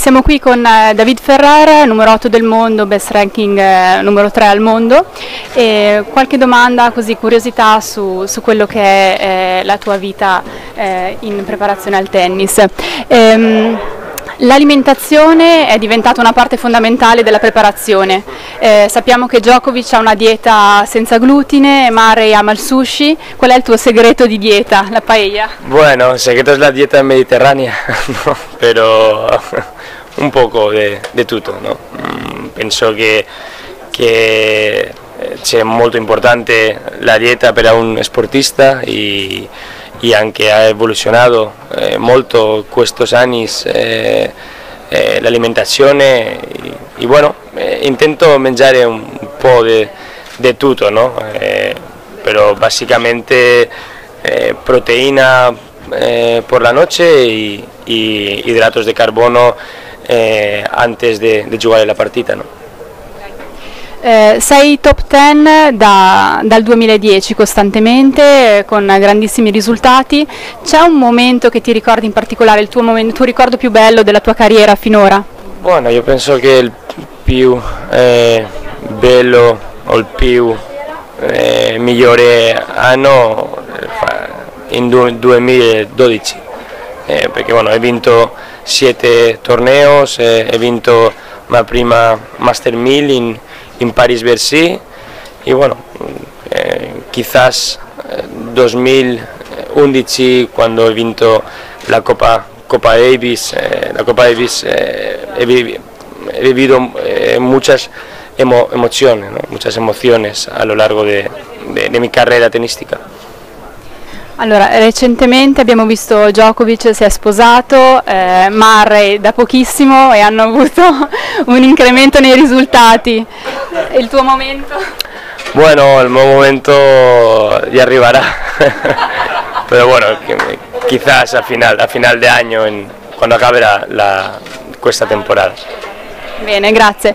Siamo qui con eh, David Ferrer, numero 8 del mondo, best ranking eh, numero 3 al mondo. E qualche domanda, così curiosità su, su quello che è eh, la tua vita eh, in preparazione al tennis. Ehm, L'alimentazione è diventata una parte fondamentale della preparazione. Eh, sappiamo che Djokovic ha una dieta senza glutine, Murray ama il sushi. Qual è il tuo segreto di dieta, la paella? Bueno, el secreto es la dieta mediterránea, ¿no? pero un poco de tutto. ¿no? Mm, Penso che, che sia molto importante la dieta per un sportista e, e anche ha evoluzionato eh, molto questi anni eh, eh, l'alimentazione e, e bueno, eh, intento mangiare un po' di tutto, no? Eh, però basicamente eh, proteína eh, por la noche y, y hidratos de carbono eh, antes de, de giocare la partita. No? Eh, sei top 10 da- dal 2010 costantemente, eh, con grandissimi risultati. C'è un momento che ti ricordi in particolare, il tuo, momento, il tuo ricordo più bello della tua carriera finora? Bueno, io penso che il più eh, bello o il più eh, migliore anno eh, in du- 2012, eh, perché bueno, ho vinto 7 torneos, eh, ho vinto la prima Master 1000 in, in Paris-Bercy e bueno, eh, quizás eh, 2011 quando ho vinto la Coppa, Coppa Davis, eh, la Coppa Davis eh, he, vi- he vivido eh, muchas emo- emociones, ¿no? muchas emociones a lo largo de, de- de mi carrera tenística. Allora, recentemente abbiamo visto Djokovic si è sposato, eh, Murray da pochissimo e hanno avuto un incremento nei risultati. Il tuo momento? Bueno, el momento ya arribará, pero bueno, quizás a final, a final de año, en- cuando acabe la, la- questa temporada. Bene, grazie.